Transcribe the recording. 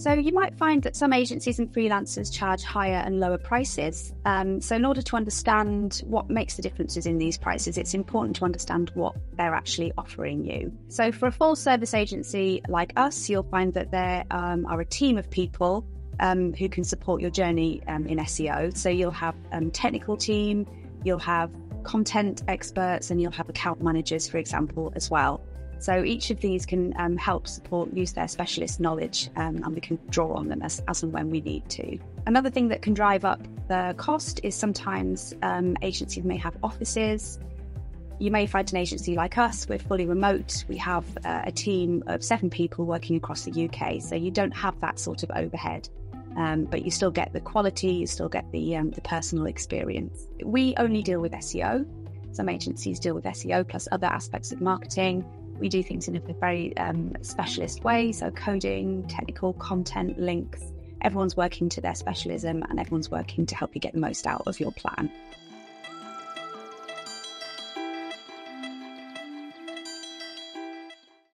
So you might find that some agencies and freelancers charge higher and lower prices. Um, so in order to understand what makes the differences in these prices, it's important to understand what they're actually offering you. So for a full service agency like us, you'll find that there um, are a team of people um, who can support your journey um, in SEO. So you'll have a um, technical team, you'll have content experts, and you'll have account managers, for example, as well. So each of these can um, help support use their specialist knowledge um, and we can draw on them as, as and when we need to. Another thing that can drive up the cost is sometimes um, agencies may have offices. You may find an agency like us, we're fully remote. We have uh, a team of seven people working across the UK, so you don't have that sort of overhead. Um, but you still get the quality, you still get the um, the personal experience. We only deal with SEO. Some agencies deal with SEO plus other aspects of marketing. We do things in a very um, specialist way, so coding, technical content, links. Everyone's working to their specialism and everyone's working to help you get the most out of your plan.